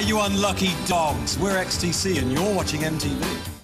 You unlucky dogs. We're XTC and you're watching MTV.